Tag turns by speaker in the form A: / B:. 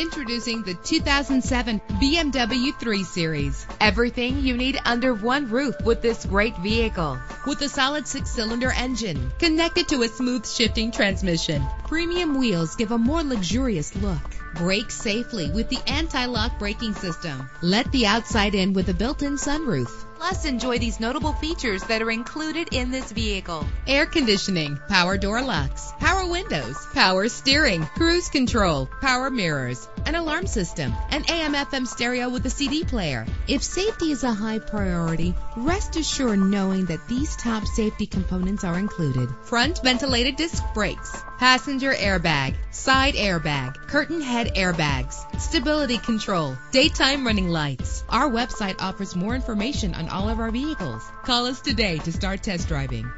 A: Introducing the 2007 BMW 3 Series. Everything you need under one roof with this great vehicle. With a solid six-cylinder engine connected to a smooth shifting transmission. Premium wheels give a more luxurious look. Brake safely with the anti-lock braking system. Let the outside in with a built-in sunroof. Plus, enjoy these notable features that are included in this vehicle. Air conditioning, power door locks, power windows, power steering, cruise control, power mirrors, an alarm system, an AM FM stereo with a CD player. If safety is a high priority, rest assured knowing that these top safety components are included. Front ventilated disc brakes, passenger airbag, side airbag, curtain head airbags, stability control, daytime running lights. Our website offers more information on all of our vehicles. Call us today to start test driving.